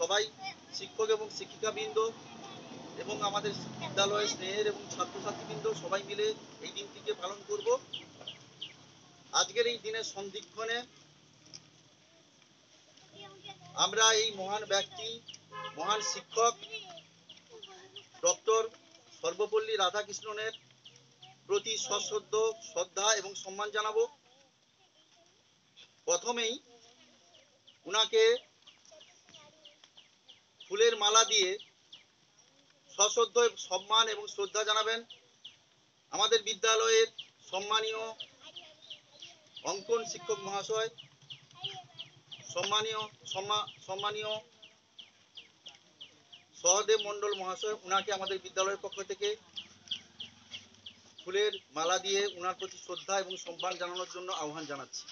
সবাই শিক্ষক এবং শিক্ষিকাবৃন্দ এবং আমাদের বিদ্যালয়ের স্নেহের এবং ছাত্রছাত্রীবৃন্দ সবাই মিলে এই দিনটিকে পালন করব। আজকের এই দিনের সন্ধিক্ষণে আমরা এই মহান ব্যক্তি, মহান শিক্ষক ডক্টর সর্বপল্লী রাধাকৃষ্ণনের প্রতি সশ্রদ্ধ, শ্রদ্ধা এবং সম্মান জানাব। প্রথমেই উনাকে ফুলের মালা দিয়ে সশ্রদ্ধ, সম্মান এবং শ্রদ্ধা জানাবেন। আমাদের বিদ্যালয়ের সম্মানীয় অঙ্কন শিক্ষক মহাশয়, সম্মানীয়, সম্মা- সম্মানীয় সহদেব মণ্ডল মহাশয়, উনাকে আমাদের বিদ্যালয়ের পক্ষ থেকে ফুলের মালা দিয়ে উনার প্রতি শ্রদ্ধা এবং সম্মান জানানোর জন্য আহ্বান জানাচ্ছি।